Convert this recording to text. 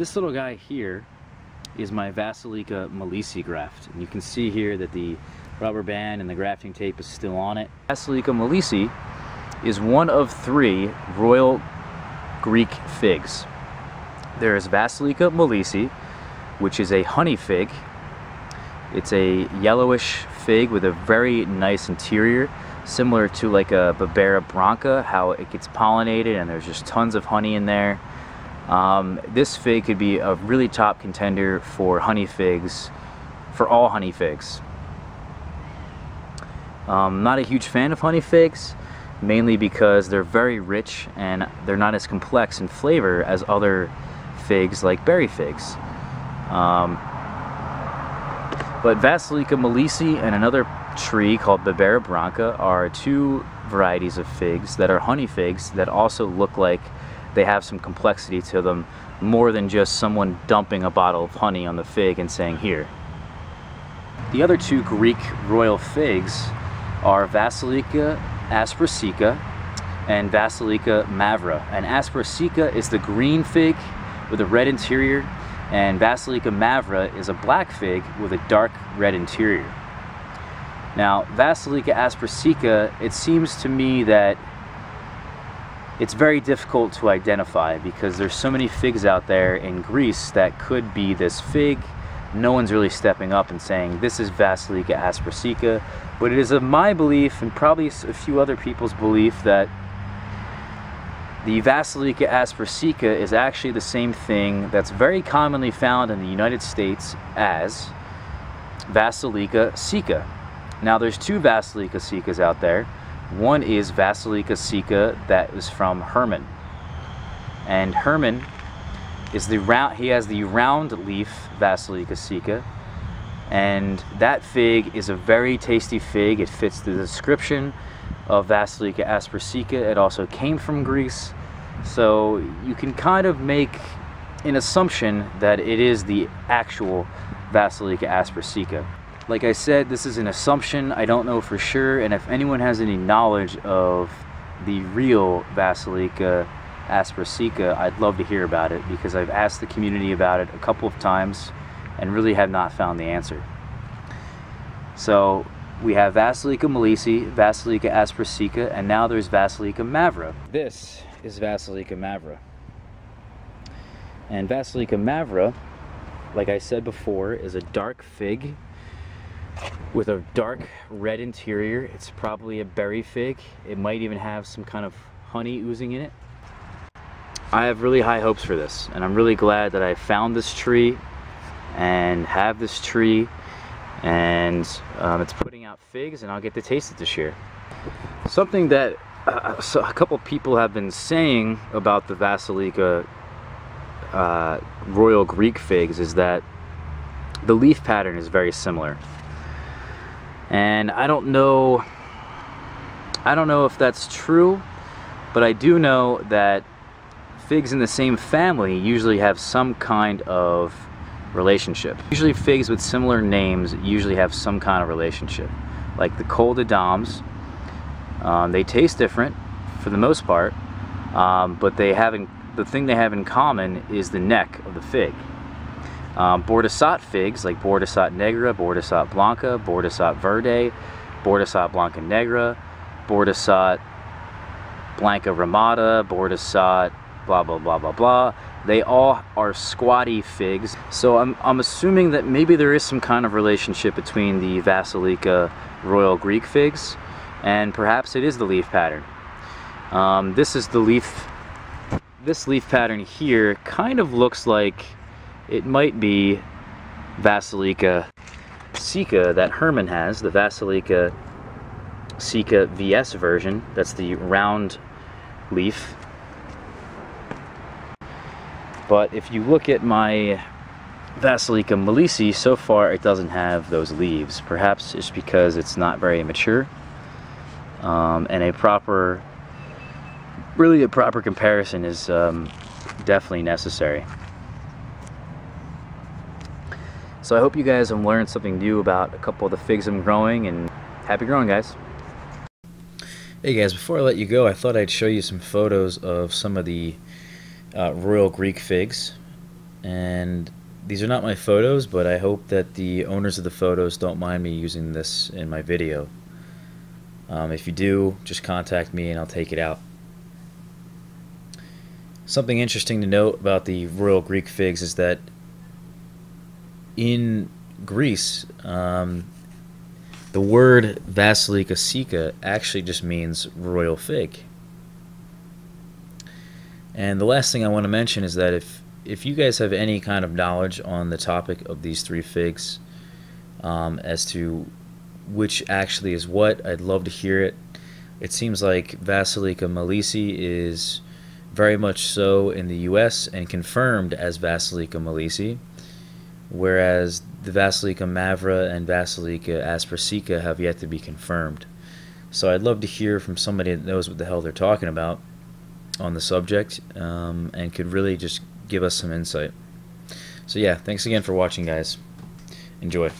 This little guy here is my Vasilika Melissi graft. And you can see here that the rubber band and the grafting tape is still on it. Vasilika Melissi is one of three royal Greek figs. There is Vasilika Melissi, which is a honey fig. It's a yellowish fig with a very nice interior, similar to like a Bebera branca, how it gets pollinated and there's just tons of honey in there. Um, this fig could be a really top contender for honey figs, for all honey figs. Um, not a huge fan of honey figs, mainly because they're very rich and they're not as complex in flavor as other figs like berry figs. Um, but Vasilika Melissi and another tree called Bebera branca are two varieties of figs that are honey figs that also look like they have some complexity to them more than just someone dumping a bottle of honey on the fig and saying here. The other two Greek royal figs are Vasilika Aspra Sika and Vasilika mavra. And Aspra Sika is the green fig with a red interior and Vasilika mavra is a black fig with a dark red interior. Now, Vasilika Aspra Sika, it seems to me that it's very difficult to identify because there's so many figs out there in Greece that could be this fig. No one's really stepping up and saying this is Vasilika Aspra Sika, but it is of my belief and probably a few other people's belief that the Vasilika Aspra Sika is actually the same thing that's very commonly found in the United States as Vasilika Sika. Now there's two Vasilika Sikas out there. One is Vasilika Sika that is from Herman. And Herman is the round, he has the round leaf Vasilika Sika. And that fig is a very tasty fig. It fits the description of Vasilika Aspra Sika. It also came from Greece. So you can kind of make an assumption that it is the actual Vasilika Aspra Sika. Like I said, this is an assumption. I don't know for sure. And if anyone has any knowledge of the real Vasilika Aspra Sika, I'd love to hear about it because I've asked the community about it a couple of times and really have not found the answer. So we have Vasilika Melissi, Vasilika Aspra Sika, and now there's Vasilika mavra. This is Vasilika mavra. And Vasilika mavra, like I said before, is a dark fig with a dark red interior. It's probably a berry fig. It might even have some kind of honey oozing in it. I have really high hopes for this and I'm really glad that I found this tree and have this tree and um, it's putting out figs and I'll get to taste it this year. Something that uh, so a couple people have been saying about the Vasilika uh, Royal Greek figs is that the leaf pattern is very similar and I don't know I don't know if that's true but I do know that figs in the same family usually have some kind of relationship. Usually figs with similar names usually have some kind of relationship. Like the col de dames um, they taste different for the most part um, but they have in, the thing they have in common is the neck of the fig um, Bordissot figs like Bordissot Negra, Bordissot Blanca, Bordissot Verde, Bordissot Blanca Negra, Bordissot Blanca Ramada, Bordesat blah blah blah blah blah. They all are squatty figs. So I'm, I'm assuming that maybe there is some kind of relationship between the Vasilika Royal Greek figs and perhaps it is the leaf pattern. Um, this is the leaf, this leaf pattern here kind of looks like it might be Vasilika Sika that Herman has, the Vasilika Sika VS version. That's the round leaf. But if you look at my Vasilika Melissi, so far it doesn't have those leaves. Perhaps it's because it's not very mature. Um, and a proper, really a proper comparison is um, definitely necessary. So I hope you guys have learned something new about a couple of the figs I'm growing and happy growing guys. Hey guys, before I let you go, I thought I'd show you some photos of some of the uh, Royal Greek figs. and these are not my photos, but I hope that the owners of the photos don't mind me using this in my video. Um, if you do, just contact me and I'll take it out. Something interesting to note about the Royal Greek figs is that in Greece, um, the word Vasilika Sika actually just means royal fig. And the last thing I want to mention is that if if you guys have any kind of knowledge on the topic of these three figs, um, as to which actually is what, I'd love to hear it. It seems like Vasilika Melissi is very much so in the U.S. and confirmed as Vasilika Melissi, whereas the Vasilika mavra and Vasilika Aspra Sika have yet to be confirmed. So I'd love to hear from somebody that knows what the hell they're talking about on the subject um, and could really just give us some insight. So yeah, thanks again for watching, guys. Enjoy.